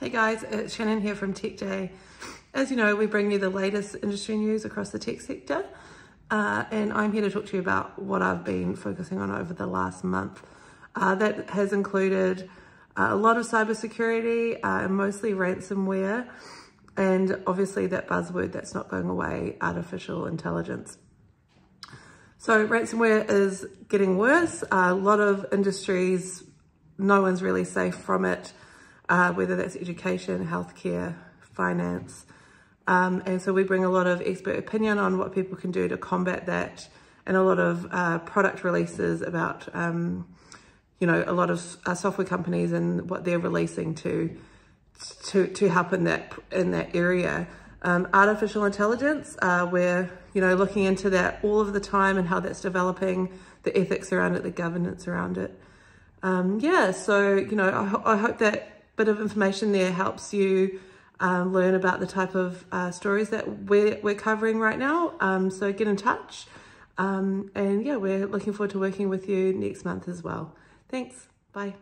Hey guys, it's Shannon here from TechDay. As you know, we bring you the latest industry news across the tech sector, uh, and I'm here to talk to you about what I've been focusing on over the last month. Uh, that has included uh, a lot of cybersecurity, uh, mostly ransomware, and obviously that buzzword that's not going away, artificial intelligence. So ransomware is getting worse. a lot of industries, no one's really safe from it uh, whether that's education, healthcare, finance. Um, and so we bring a lot of expert opinion on what people can do to combat that and a lot of uh, product releases about, um, you know, a lot of uh, software companies and what they're releasing to, to, to help in that, in that area. Um, artificial intelligence, uh, we're, you know, looking into that all of the time and how that's developing, the ethics around it, the governance around it. Um, yeah, so, you know, I, ho I hope that bit of information there helps you um, learn about the type of uh, stories that we're, we're covering right now. Um, so get in touch. Um, and yeah, we're looking forward to working with you next month as well. Thanks. Bye.